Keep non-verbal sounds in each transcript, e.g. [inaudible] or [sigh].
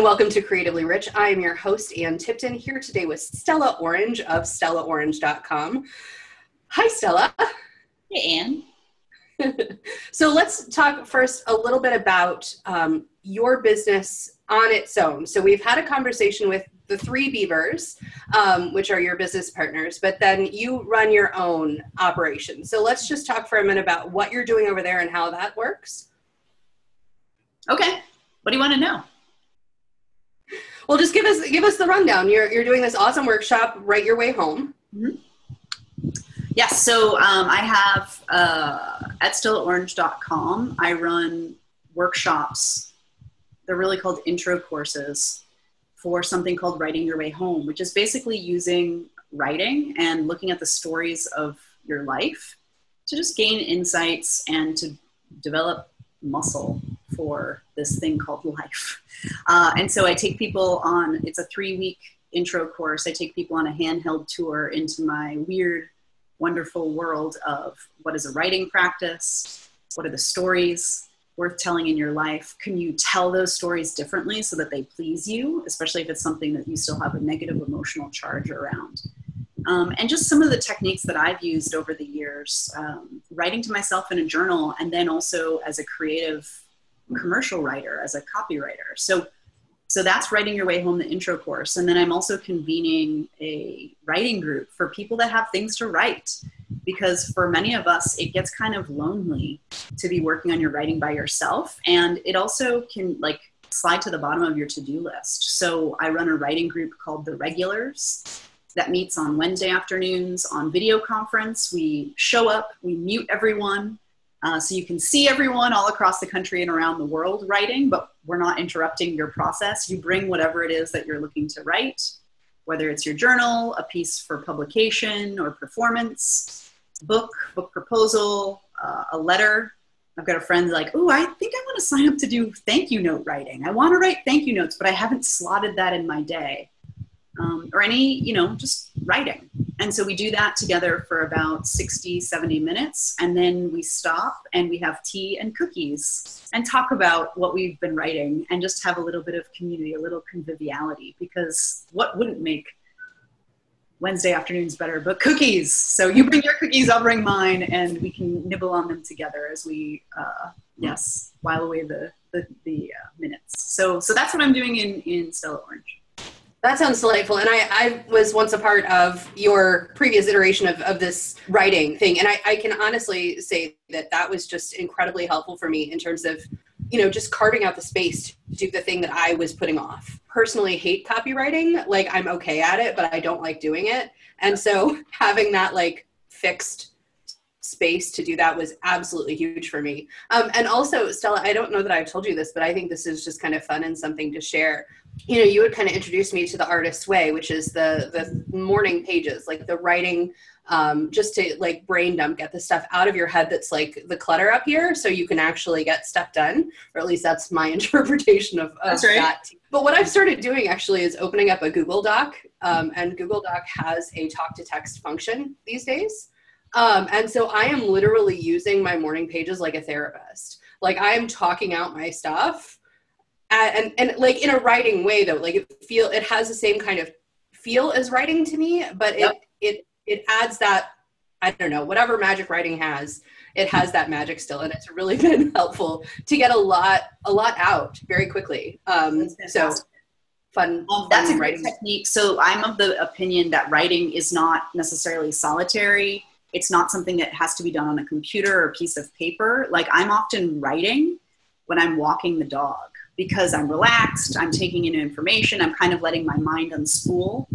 and welcome to Creatively Rich. I am your host, Anne Tipton, here today with Stella Orange of StellaOrange.com. Hi, Stella. Hey, Anne. [laughs] so let's talk first a little bit about um, your business on its own. So we've had a conversation with the three Beavers, um, which are your business partners, but then you run your own operation. So let's just talk for a minute about what you're doing over there and how that works. Okay. What do you want to know? Well, just give us give us the rundown. You're you're doing this awesome workshop. Write your way home. Mm-hmm. Yes. So um, I have uh, at stellaorange.com. I run workshops. They're really called intro courses for something called Writing Your Way Home, which is basically using writing and looking at the stories of your life to just gain insights and to develop muscle for this thing called life. Uh, and so I take people on, it's a three week intro course. I take people on a handheld tour into my weird, wonderful world of what is a writing practice, what are the stories worth telling in your life? Can you tell those stories differently so that they please you, especially if it's something that you still have a negative emotional charge around? Um, and just some of the techniques that I've used over the years, um, writing to myself in a journal, and then also as a creative commercial writer, as a copywriter. So, so that's writing your way home, the intro course, and then I'm also convening a writing group for people that have things to write. Because for many of us it gets kind of lonely to be working on your writing by yourself. And it also can like slide to the bottom of your to-do list. So i run a writing group called the regulars that meets on wednesday afternoons on video conference. We show up we mute everyone uh, so you can see everyone all across the country and around the world writing but we're not interrupting your process you bring whatever it is that you're looking to write whether it's your journal a piece for publication or performance book, book proposal, uh, a letter. I've got a friend like, oh, I think I want to sign up to do thank you note writing. I want to write thank you notes, but I haven't slotted that in my day. Um, or any, you know, just writing. And so we do that together for about 60, 70 minutes. And then we stop and we have tea and cookies and talk about what we've been writing and just have a little bit of community, a little conviviality. Because what wouldn't make Wednesday afternoon's better, but cookies. So you bring your cookies, I'll bring mine, and we can nibble on them together as we, uh, yes, while away the the, the uh, minutes. So so that's what I'm doing in in Stella Orange. That sounds delightful. And I, I was once a part of your previous iteration of, of this writing thing. And I, I can honestly say that that was just incredibly helpful for me in terms of you know, just carving out the space to do the thing that I was putting off. Personally, hate copywriting. Like, I'm okay at it, but I don't like doing it. And so, [laughs] having that like fixed space to do that was absolutely huge for me. Um, and also, Stella, I don't know that I've told you this, but I think this is just kind of fun and something to share. You know, you would kind of introduce me to the artist's way, which is the the morning pages, like the writing um, just to like brain dump, get the stuff out of your head that's like the clutter up here, so you can actually get stuff done. Or at least that's my [laughs] interpretation of, of right. that. But what I've started doing actually is opening up a Google Doc, um, and Google Doc has a talk to text function these days. Um, and so I am literally using my morning pages like a therapist. Like I am talking out my stuff, and, and, and like in a writing way though. Like it feel it has the same kind of feel as writing to me, but it yep. it it adds that I don't know whatever magic writing has. It has that magic still, and it's really [laughs] been helpful to get a lot a lot out very quickly. Um, so fun. Um, that's a great writing. technique. So I'm of the opinion that writing is not necessarily solitary. It's not something that has to be done on a computer or a piece of paper. Like I'm often writing when I'm walking the dog because I'm relaxed. I'm taking in information. I'm kind of letting my mind unspool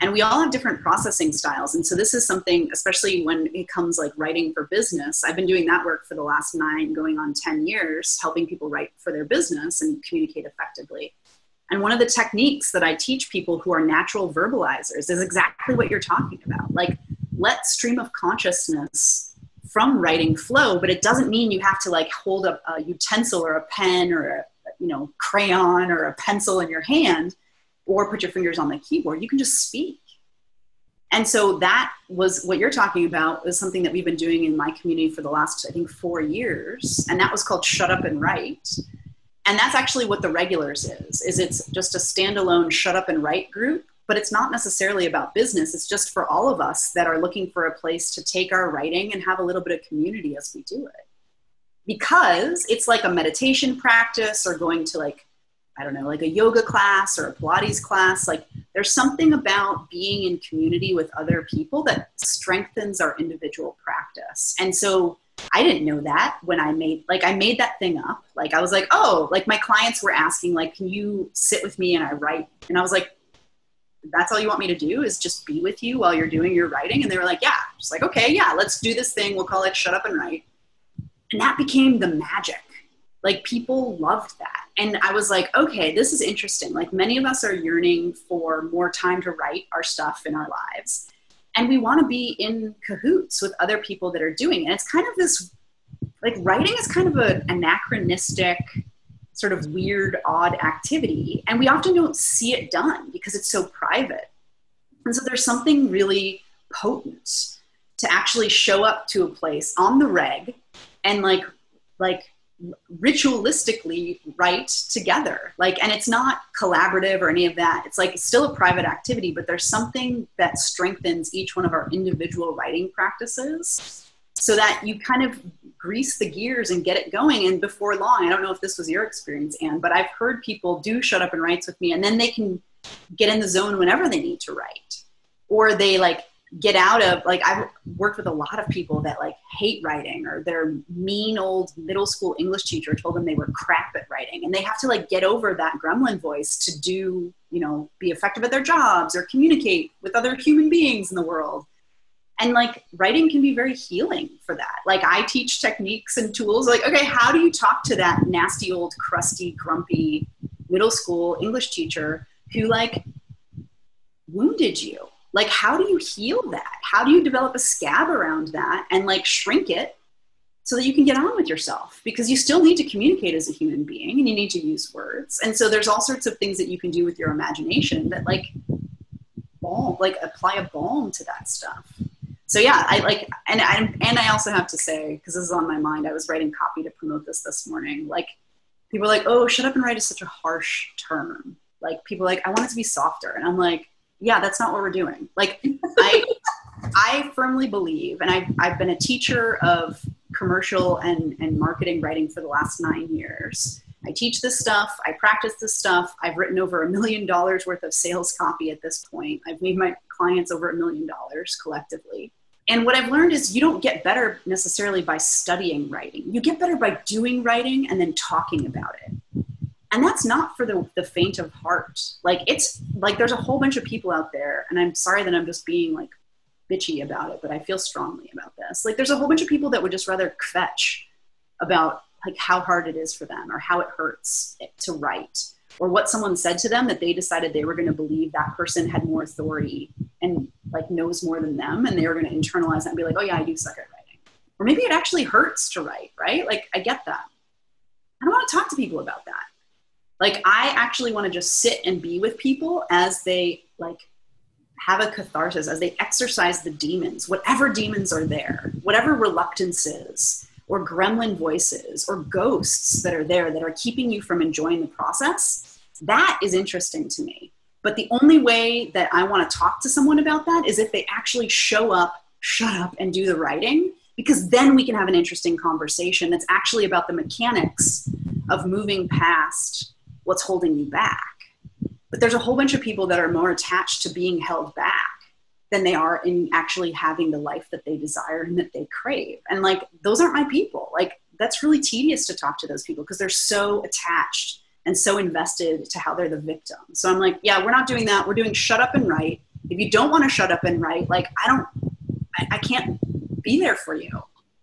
and we all have different processing styles and so this is something especially when it comes like writing for business i've been doing that work for the last nine going on 10 years helping people write for their business and communicate effectively and one of the techniques that i teach people who are natural verbalizers is exactly what you're talking about like let stream of consciousness from writing flow but it doesn't mean you have to like hold up a utensil or a pen or a you know crayon or a pencil in your hand or put your fingers on the keyboard. You can just speak. And so that was what you're talking about is something that we've been doing in my community for the last, I think, four years. And that was called Shut Up and Write. and that's actually what the regulars is is it's just a standalone shut up and write group but it's not necessarily about business it's just for all of us that are looking for a place to take our writing and have a little bit of community as we do it because it's like a meditation practice or going to like I don't know, like a yoga class or a Pilates class. Like there's something about being in community with other people that strengthens our individual practice. And so I didn't know that when I made like I made that thing up. Like I was like, oh, like my clients were asking, like, can you sit with me and I write? And I was like, that's all you want me to do is just be with you while you're doing your writing? And they were like, yeah. Just like, okay, yeah, let's do this thing. We'll call it Shut Up and Write. And that became the magic. Like people loved that and I was like, okay, this is interesting. Like many of us are yearning for more time to write our stuff in our lives. And we want to be in cahoots with other people that are doing it. And it's kind of this like writing is kind of an anachronistic, sort of weird, odd activity. And we often don't see it done because it's so private. And so there's something really potent to actually show up to a place on the reg and like like ritualistically write together. Like and it's not collaborative or any of that. It's like it's still a private activity but there's something that strengthens each one of our individual writing practices so that you kind of grease the gears and get it going. And before long i don't know if this was your experience anne but i've heard people do shut up and writes with me and then they can get in the zone whenever they need to write. Or they like get out of like I've worked with a lot of people that like hate writing or their mean old middle school English teacher told them they were crap at writing and they have to like get over that gremlin voice to do, you know, be effective at their jobs or communicate with other human beings in the world. And like writing can be very healing for that. Like I teach techniques and tools like okay, how do you talk to that nasty old crusty grumpy middle school English teacher who like wounded you like how do you heal that? How do you develop a scab around that and like shrink it so that you can get on with yourself? Because you still need to communicate as a human being and you need to use words. And so there's all sorts of things that you can do with your imagination that like balm like apply a balm to that stuff. So yeah i like and i and i also have to say because this is on my mind i was writing copy to promote this this morning like people are like oh shut up and write is such a harsh term. Like people like i want it to be softer. And i'm like yeah, that's not what we're doing. Like [laughs] I, I firmly believe, and I've, I've been a teacher of commercial and, and marketing writing for the last nine years. I teach this stuff. I practice this stuff. I've written over a million dollars worth of sales copy at this point. I've made my clients over a million dollars collectively. And what I've learned is you don't get better necessarily by studying writing. You get better by doing writing and then talking about it and that's not for the, the faint of heart. Like it's like there's a whole bunch of people out there and i'm sorry that i'm just being like bitchy about it but i feel strongly about this. Like there's a whole bunch of people that would just rather fetch about like how hard it is for them or how it hurts to write or what someone said to them that they decided they were going to believe that person had more authority and like knows more than them and they were going to internalize that and be like oh yeah i do suck at writing. Or maybe it actually hurts to write right? Like i get that. I don't want to talk to people about that like I actually want to just sit and be with people as they like have a catharsis, as they exercise the demons, whatever demons are there, whatever reluctances or gremlin voices or ghosts that are there that are keeping you from enjoying the process. That is interesting to me. But the only way that I want to talk to someone about that is if they actually show up, shut up, and do the writing, because then we can have an interesting conversation that's actually about the mechanics of moving past what's holding you back. But there's a whole bunch of people that are more attached to being held back than they are in actually having the life that they desire and that they crave. And like, those aren't my people. Like, that's really tedious to talk to those people because they're so attached and so invested to how they're the victim. So I'm like, yeah, we're not doing that. We're doing shut up and write. If you don't want to shut up and write, like, I don't, I, I can't be there for you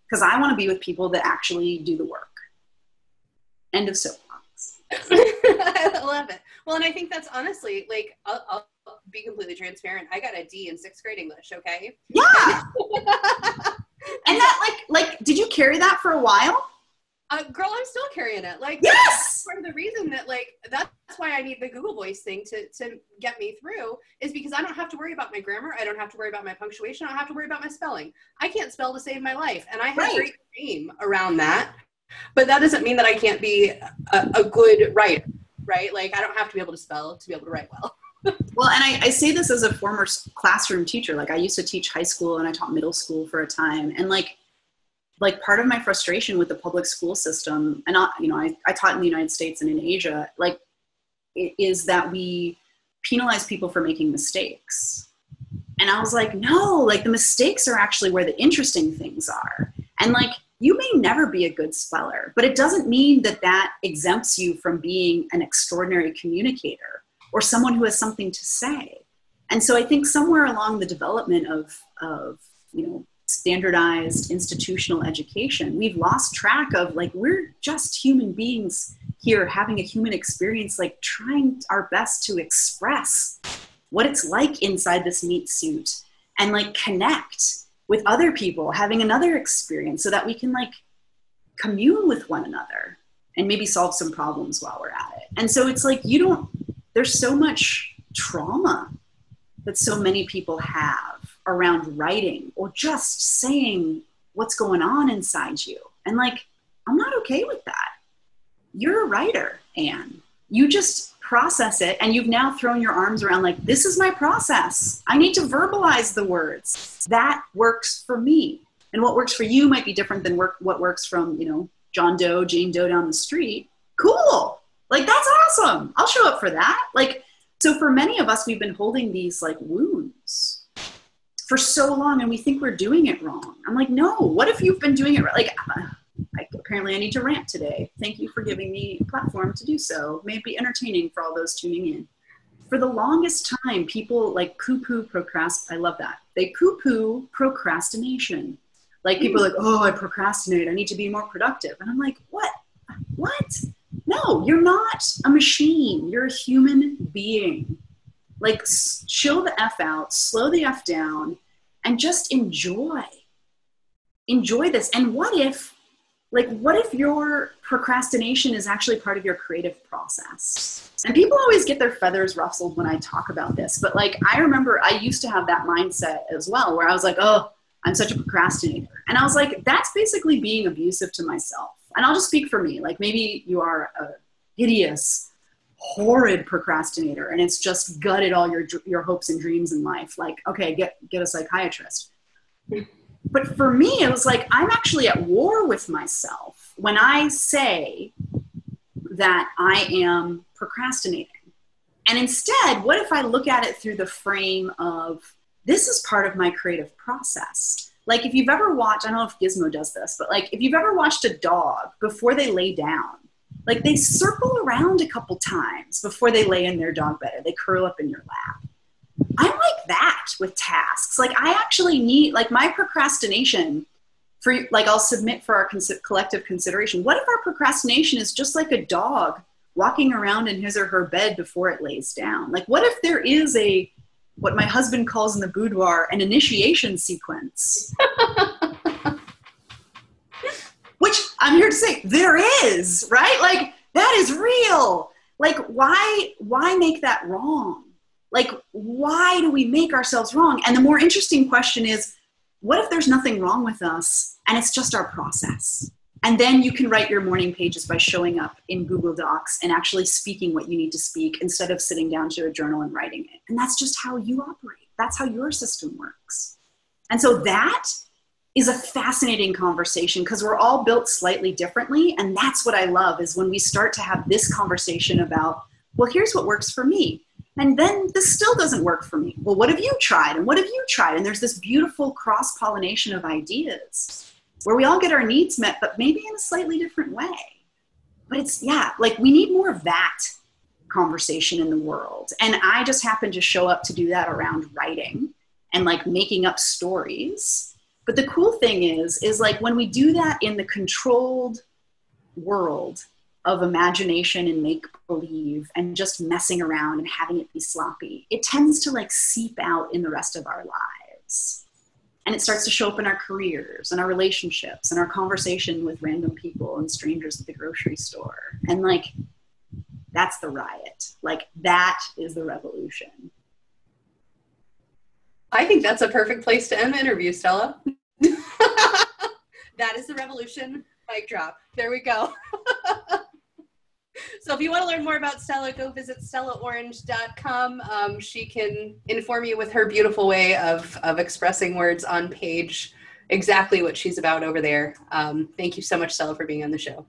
because I want to be with people that actually do the work. End of soap. [laughs] I love it. Well, and I think that's honestly like I'll, I'll, be completely transparent. I got a D in sixth grade English. Okay. Yeah. [laughs] and that like like did you carry that for a while? Uh, girl, I'm still carrying it. Like yes, part of the reason that like that's why I need the Google Voice thing to to get me through is because I don't have to worry about my grammar. I don't have to worry about my punctuation. I don't have to worry about my spelling. I can't spell to save my life, and I have right. great shame around that but that doesn't mean that I can't be a, a good writer, right? Like I don't have to be able to spell to be able to write well. [laughs] well, and I, I, say this as a former classroom teacher. Like I used to teach high school and I taught middle school for a time, and like like part of my frustration with the public school system, and not you know I, I taught in the United States and in Asia, like is that we penalize people for making mistakes. And I was like, no, like the mistakes are actually where the interesting things are. And like you may never be a good speller, but it doesn't mean that that exempts you from being an extraordinary communicator or someone who has something to say. And so I think somewhere along the development of, of you know, standardized institutional education, we've lost track of like, we're just human beings here having a human experience, like trying our best to express what it's like inside this meat suit and like connect with other people having another experience so that we can like commune with one another and maybe solve some problems while we're at it. And so it's like you don't there's so much trauma that so many people have around writing or just saying what's going on inside you. And like I'm not okay with that. You're a writer, Anne. You just process it and you've now thrown your arms around like this is my process. I need to verbalize the words. That works for me. And what works for you might be different than work, what works from you know john doe jane doe down the street. Cool. Like that's awesome. I'll show up for that. Like so for many of us we've been holding these like wounds for so long and we think we're doing it wrong. I'm like no. What if you've been doing it right like I, apparently I need to rant today. Thank you for giving me a platform to do so. May be entertaining for all those tuning in. For the longest time, people like poo-poo procrast. I love that. They poo-poo procrastination. Like people are like, oh, I procrastinate. I need to be more productive. And I'm like, what? What? No, you're not a machine. You're a human being. Like, chill the F out, slow the F down, and just enjoy. Enjoy this. And what if like what if your procrastination is actually part of your creative process? And people always get their feathers ruffled when i talk about this but like i remember i used to have that mindset as well where i was like oh i'm such a procrastinator. And i was like that's basically being abusive to myself. And i'll just speak for me like maybe you are a hideous horrid procrastinator and it's just gutted all your your hopes and dreams in life. Like okay get get a psychiatrist but for me, it was like I'm actually at war with myself when I say that I am procrastinating. And instead, what if I look at it through the frame of this is part of my creative process? Like, if you've ever watched, I don't know if Gizmo does this, but like, if you've ever watched a dog before they lay down, like they circle around a couple times before they lay in their dog bed or they curl up in your lap. I'm like that with tasks. Like I actually need like my procrastination for like I'll submit for our cons- collective consideration. What if our procrastination is just like a dog walking around in his or her bed before it lays down? Like what if there is a what my husband calls in the boudoir an initiation sequence? [laughs] Which I'm here to say there is, right? Like that is real. Like why why make that wrong? Like why do we make ourselves wrong? And the more interesting question is what if there's nothing wrong with us and it's just our process? And then you can write your morning pages by showing up in google docs and actually speaking what you need to speak instead of sitting down to a journal and writing it. And that's just how you operate. That's how your system works. And so that is a fascinating conversation because we're all built slightly differently. And that's what i love is when we start to have this conversation about well here's what works for me and then this still doesn't work for me. Well, what have you tried? And what have you tried? And there's this beautiful cross pollination of ideas where we all get our needs met, but maybe in a slightly different way. But it's, yeah, like we need more of that conversation in the world. And I just happen to show up to do that around writing and like making up stories. But the cool thing is, is like when we do that in the controlled world, of imagination and make believe and just messing around and having it be sloppy, it tends to like seep out in the rest of our lives. And it starts to show up in our careers and our relationships and our conversation with random people and strangers at the grocery store. And like, that's the riot. Like, that is the revolution. I think that's a perfect place to end the interview, Stella. [laughs] that is the revolution Mic drop. There we go. [laughs] so if you want to learn more about Stella, go visit stellaorange.com. Um, she can inform you with her beautiful way of, of expressing words on page exactly what she's about over there. Um, thank you so much, Stella, for being on the show.